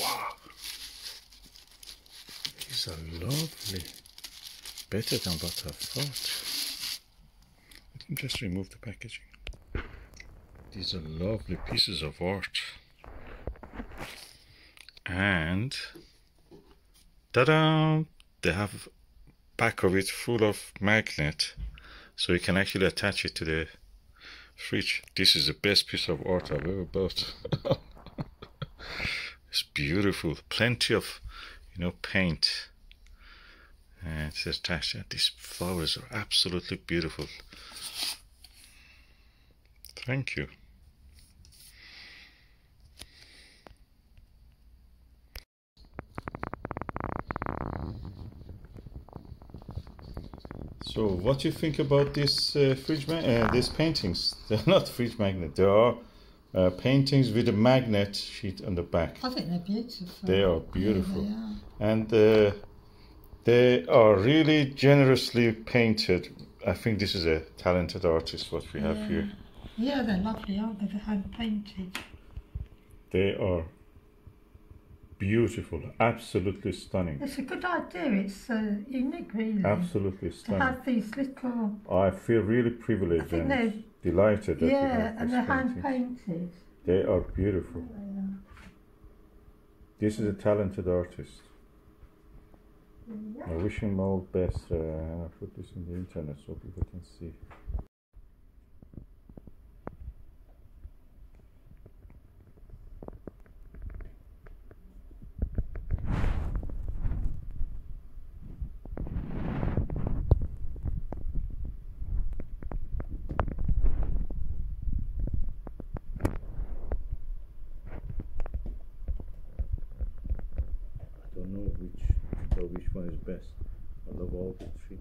Wow. These are lovely. Better than what I thought. Let me just remove the packaging. These are lovely pieces of art. And ta-da! They have back of it full of magnet so you can actually attach it to the fridge. This is the best piece of art I've ever bought. it's beautiful. Plenty of, you know, paint. And it's attached. These flowers are absolutely beautiful. Thank you. So, what do you think about this uh, fridge uh, these paintings? They're not fridge magnet. They are uh, paintings with a magnet sheet on the back. I think they're beautiful. They are beautiful, Yeah, they are. and uh, they are really generously painted. I think this is a talented artist. What we have here. Yeah, they're lovely, aren't they? They're hand painted. They are beautiful, absolutely stunning, It's a good idea. It's uh, unique, really. absolutely To stunning. have these little. I feel really privileged. I think they're. Delighted that Yeah, have and this they're hand painted. They are beautiful. This is a talented artist. I wish him all the best. Uh, and I'll put this in the internet so people can see. I don't know which to tell which one is best. I love all three.